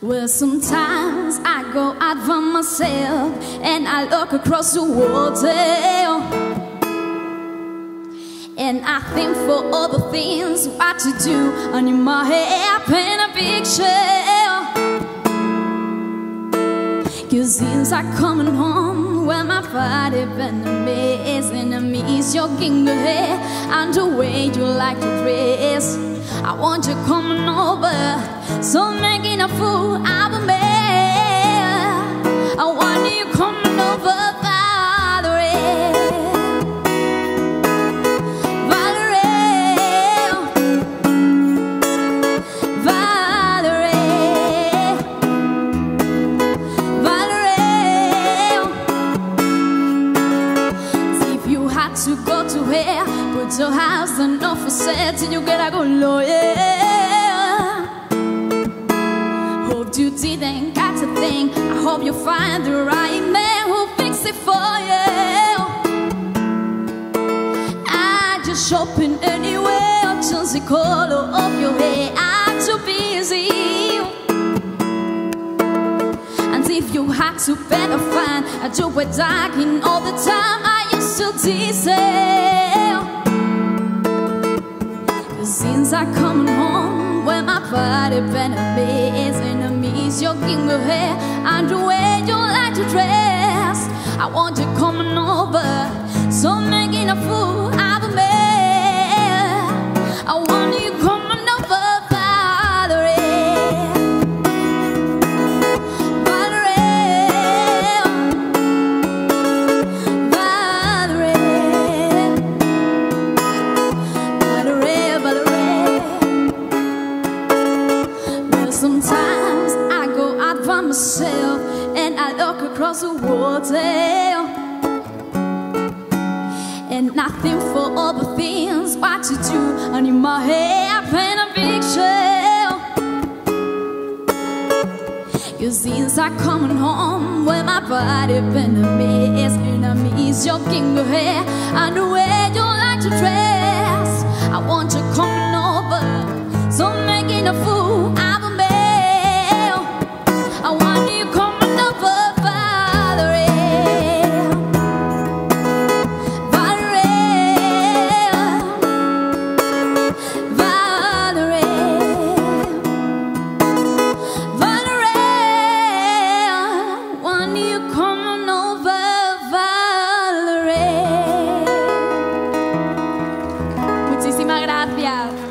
Well, sometimes I go out by myself and I look across the water. And I think for all the things what to do, and in my head, I paint a picture. Cause since I coming home, well, my body been amazing. Enemies jogging the eh? hair and the way you like to dress. I want you coming over, so making a fool out of me. To go to where, put your house on off for till you get a good lawyer. Hope you didn't got to think. I hope you find the right man who'll fix it for you. I just shopping anywhere, just the color of your hair. I'm too busy. And if you had to better find a job with darking all the time, I to diesel. Since I coming home, where my body been amazing enemies, your hair and the way you like to dress. I want you coming over, so making a fool Sometimes I go out by myself and I look across the water and nothing for all the things what to do. And in my head, I paint a picture. Cause since I coming home, with my body been a mess, enemies jogging your hair, and the way you like to dress. gracias.